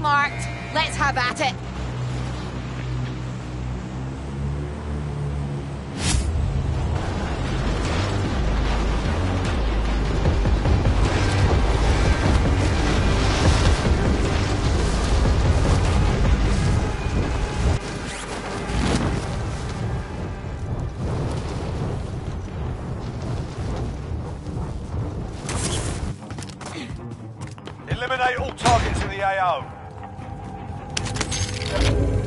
Marked. Let's have at it. Eliminate all targets in the AO. We're in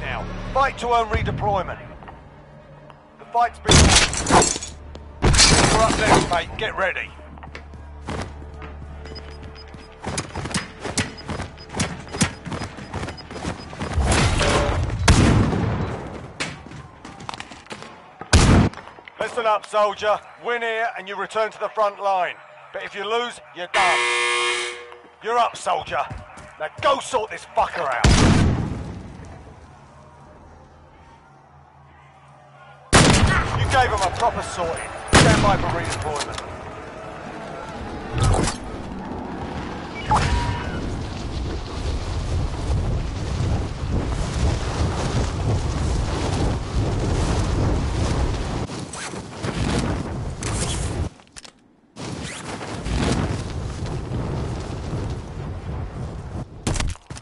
now. Fight to earn redeployment. The fight's been... You're up next, mate. Get ready. Listen up, soldier. Win here and you return to the front line. But if you lose, you're done. You're up, soldier. Now go sort this fucker out. Gave him a proper sorting. Stand by for redeployment.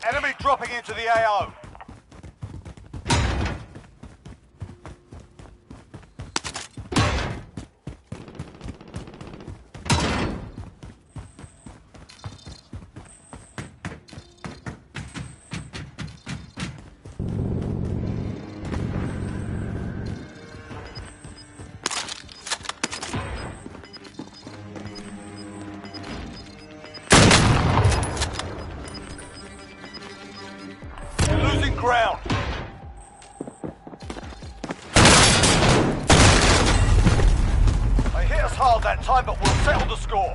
Enemy dropping into the AO. Settle the score.